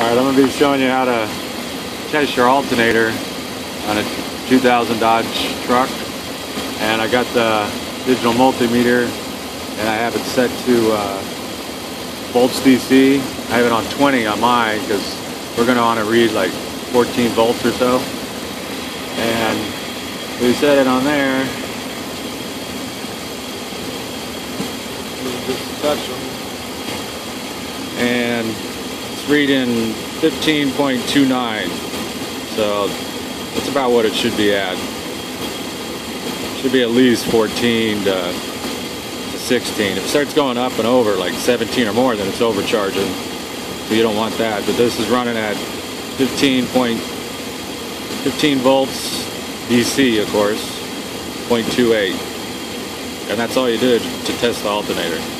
Alright, I'm going to be showing you how to test your alternator on a 2000 Dodge truck. And I got the digital multimeter and I have it set to uh, volts DC. I have it on 20 on mine because we're going to want to read like 14 volts or so. And we set it on there. Just touch them. And it's reading 15.29. So that's about what it should be at. Should be at least 14 to, to 16. If it starts going up and over like 17 or more, then it's overcharging. So you don't want that. But this is running at 15 point, 15 volts DC, of course, 0.28. And that's all you did to test the alternator.